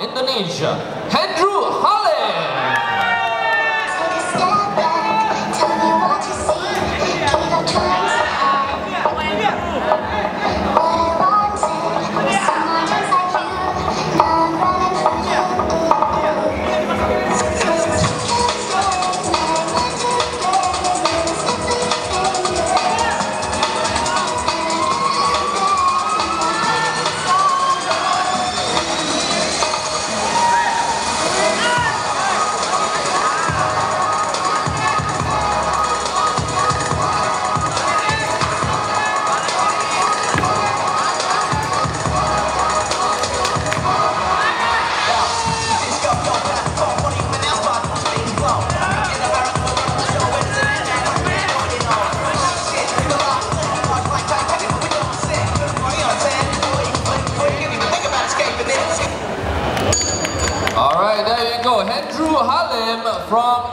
Indonesia, Andrew Halim. Take a step back, tell me what you see. On trying All right, there you go. Andrew Halim from